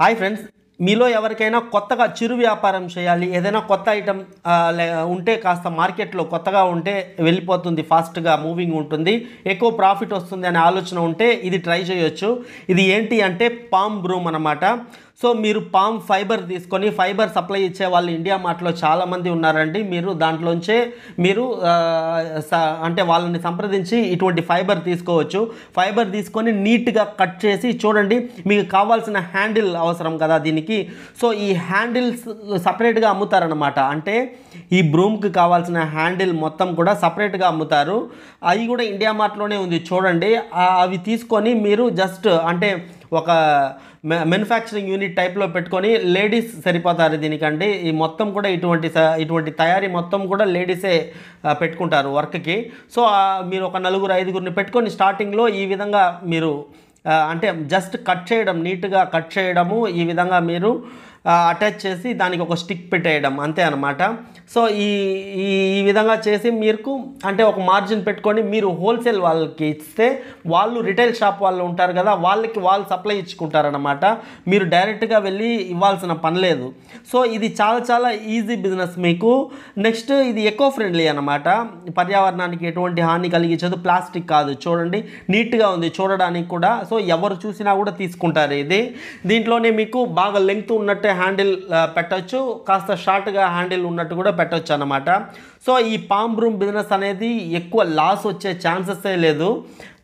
Hi friends మీలో ఎవరికైనా కొత్తగా చిరు వ్యాపారం చేయాలి ఏదైనా కొత్త ఐటెం లే- ఉంటే కాస్త మార్కెట్లో కొత్తగా ఉంటే వెళ్ళిపోతుంది ఫాస్ట్గా మూవింగ్ ఉంటుంది ఎక్కువ ప్రాఫిట్ వస్తుంది అనే ఆలోచన ఉంటే ఇది ట్రై చేయొచ్చు. ఇది ఏంటి అంటే పామ్ బ్రూమ్ అనమాట సో మీరు పామ్ ఫైబర్ తీసుకొని ఫైబర్ సప్లై ఇచ్చే వాళ్ళు ఇండియా మార్ట్లో చాలామంది ఉన్నారండి. మీరు దాంట్లోంచే మీరు స- అంటే వాళ్ళని సంప్రదించి ఇటువంటి ఫైబర్ తీసుకోవచ్చు. ఫైబర్ తీసుకొని నీట్గా కట్ చేసి చూడండి మీకు కావాల్సిన హ్యాండిల్ అవసరం కదా దీనికి. సో ఈ హ్యాండిల్స్ సపరేట్గా అమ్ముతారనమాట అంటే ఈ బ్రూమ్కి కావాల్సిన హ్యాండిల్ మొత్తం కూడా సపరేట్గా అమ్ముతారు. అవి కూడా ఇండియా మార్ట్లోనే ఉంది. చూడండి అవి తీసుకొని మీరు జస్ట్ అంటే ఒక మ్యానుఫ్యాక్చరింగ్ యూనిట్ టైప్లో పెట్టుకొని లేడీస్ సరిపోతారు దీనికండి. ఈ మొత్తం కూడా ఇటువంటి ఇటువంటి తయారీ మొత్తం కూడా లేడీసే పెట్టుకుంటారు వర్క్కి సో మీరు ఒక నలుగురు ఐదుగురిని పెట్టుకొని స్టార్టింగ్లో ఈ విధంగా మీరు అంటే జస్ట్ కట్ చేయడం నీట్గా కట్ చేయడము ఈ విధంగా మీరు అటాచ్ చేసి దానికి ఒక స్టిక్ పెట్టేయడం అంతే అనమాట సో ఈ ఈ విధంగా చేసి మీకు అంటే ఒక మార్జిన్ పెట్టుకొని మీరు హోల్సేల్ వాళ్ళకి ఇస్తే వాళ్ళు రిటైల్ షాప్ వాళ్ళు ఉంటారు కదా వాళ్ళకి వాళ్ళు సప్లై ఇచ్చుకుంటారనమాట మీరు డైరెక్ట్గా వెళ్ళి ఇవ్వాల్సిన పని లేదు. సో ఇది చాలా చాలా ఈజీ బిజినెస్ మీకు. నెక్స్ట్ ఇది ఎకో ఫ్రెండ్లీ అనమాట పర్యావరణానికి ఎటువంటి హాని కలిగించదు. ప్లాస్టిక్ కాదు చూడండి. నీట్గా ఉంది చూడడానికి కూడా. సో ఎవరు చూసినా కూడా తీసుకుంటారు ఇది. దీంట్లోనే మీకు బాగా లెంగ్త్ ఉన్నట్టే హ్యాండిల్ పెట్టొచ్చు. కాస్త షార్ట్గా హ్యాండిల్ ఉన్నట్టు కూడా పెట్టొచ్చు అనమాట సో ఈ పామ్ రూమ్ బిజినెస్ అనేది ఎక్కువ లాస్ వచ్చే ఛాన్సెసే లేదు.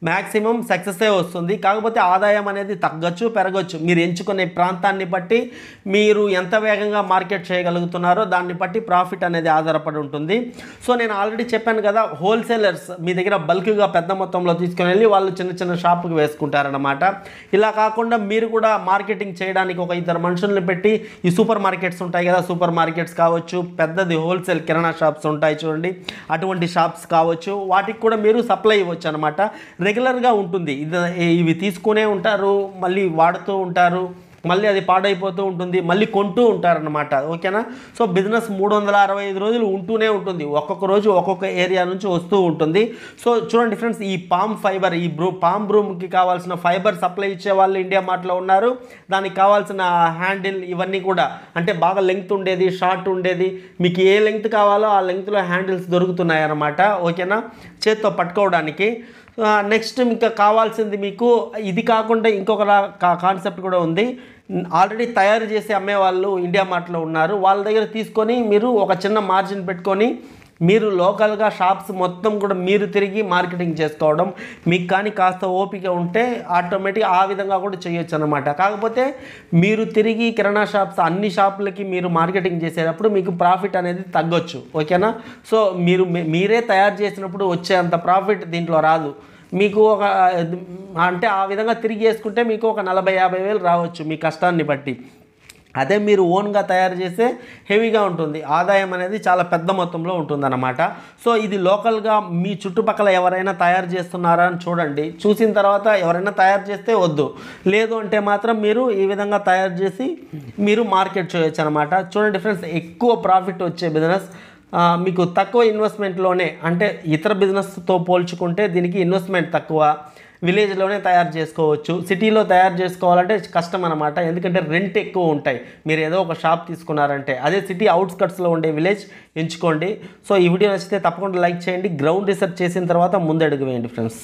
మ్యాక్సిమం సక్సెసే వస్తుంది. కాకపోతే ఆదాయం అనేది తగ్గొచ్చు పెరగచ్చు. మీరు ఎంచుకునే ప్రాంతాన్ని బట్టి మీరు ఎంత వేగంగా మార్కెట్ చేయగలుగుతున్నారో దాన్ని బట్టి ప్రాఫిట్ అనేది ఆధారపడి ఉంటుంది. సో నేను ఆల్రెడీ చెప్పాను కదా హోల్సేలర్స్ మీ దగ్గర బల్క్గా పెద్ద మొత్తంలో తీసుకుని వెళ్ళి వాళ్ళు చిన్న చిన్న షాప్కి వేసుకుంటారనమాట ఇలా కాకుండా మీరు కూడా మార్కెటింగ్ చేయడానికి ఒక ఇద్దరు మనుషుల్ని పెట్టి ఈ సూపర్ మార్కెట్స్ ఉంటాయి కదా సూపర్ మార్కెట్స్ కావచ్చు పెద్దది హోల్సేల్ కిరాణా షాప్స్ ఉంటాయి చూడండి అటువంటి షాప్స్ కావచ్చు వాటికి కూడా మీరు సప్లై ఇవ్వచ్చు అనమాట రెగ్యులర్గా ఉంటుంది. ఇది ఇవి తీసుకునే ఉంటారు మళ్ళీ వాడుతూ ఉంటారు మళ్ళీ అది పాడైపోతూ ఉంటుంది మళ్ళీ కొంటూ ఉంటారనమాట ఓకేనా? సో బిజినెస్ మూడు వందల అరవై ఐదు రోజులు ఉంటూనే ఉంటుంది. ఒక్కొక్క రోజు ఒక్కొక్క ఏరియా నుంచి వస్తూ ఉంటుంది. సో చూడండి ఫ్రెండ్స్ ఈ పామ్ ఫైబర్ ఈ బ్రూ పామ్ బ్రూమ్కి కావాల్సిన ఫైబర్ సప్లై ఇచ్చే వాళ్ళు ఇండియా మార్ట్లో ఉన్నారు. దానికి కావాల్సిన హ్యాండిల్ ఇవన్నీ కూడా అంటే బాగా లెంగ్త్ ఉండేది షార్ట్ ఉండేది. మీకు ఏ లెంగ్త్ కావాలో ఆ లెంగ్త్లో హ్యాండిల్స్ దొరుకుతున్నాయి అన్నమాట ఓకేనా? చేత్తో పట్టుకోవడానికి. నెక్స్ట్ ఇంకా కావాల్సింది మీకు ఇది కాకుండా ఇంకొక కాన్సెప్ట్ కూడా ఉంది. ఆల్రెడీ తయారు చేసి అమ్మే వాళ్ళు ఇండియా మార్ట్లో ఉన్నారు. వాళ్ళ దగ్గర తీసుకొని మీరు ఒక చిన్న మార్జిన్ పెట్టుకొని మీరు లోకల్గా షాప్స్ మొత్తం కూడా మీరు తిరిగి మార్కెటింగ్ చేసుకోవడం మీకు కానీ కాస్త ఓపిక ఉంటే ఆటోమేటిక్ ఆ విధంగా కూడా చేయొచ్చు అనమాట కాకపోతే మీరు తిరిగి కిరాణా షాప్స్ అన్ని షాపులకి మీరు మార్కెటింగ్ చేసేటప్పుడు మీకు ప్రాఫిట్ అనేది తగ్గొచ్చు. ఓకేనా? సో మీరు మీరే తయారు చేసినప్పుడు వచ్చేంత ప్రాఫిట్ దీంట్లో రాదు. మీకు ఒక అంటే ఆ విధంగా తిరిగి వేసుకుంటే మీకు ఒక నలభై యాభై వేలు రావచ్చు మీ కష్టాన్ని బట్టి. అదే మీరు ఓన్గా తయారు చేస్తే హెవీగా ఉంటుంది. ఆదాయం అనేది చాలా పెద్ద మొత్తంలో ఉంటుందన్నమాట. సో ఇది లోకల్గా మీ చుట్టుపక్కల ఎవరైనా తయారు చేస్తున్నారా అని చూడండి. చూసిన తర్వాత ఎవరైనా తయారు చేస్తే వద్దు. లేదు అంటే మాత్రం మీరు ఈ విధంగా తయారు చేసి మీరు మార్కెట్ చేయొచ్చు అనమాట చూడండి ఫ్రెండ్స్ ఎక్కువ ప్రాఫిట్ వచ్చే బిజినెస్ మీకు తక్కువ ఇన్వెస్ట్మెంట్లోనే అంటే ఇతర బిజినెస్తో పోల్చుకుంటే దీనికి ఇన్వెస్ట్మెంట్ తక్కువ. విలేజ్లోనే తయారు చేసుకోవచ్చు. సిటీలో తయారు చేసుకోవాలంటే కష్టం అనమాట ఎందుకంటే రెంట్ ఎక్కువ ఉంటాయి. మీరు ఏదో ఒక షాప్ తీసుకున్నారంటే అదే సిటీ అవుట్స్కట్స్లో ఉండే విలేజ్ ఎంచుకోండి. సో ఈ వీడియో నచ్చితే తప్పకుండా లైక్ చేయండి. గ్రౌండ్ రీసెర్చ్ చేసిన తర్వాత ముందడుగు వేయండి ఫ్రెండ్స్.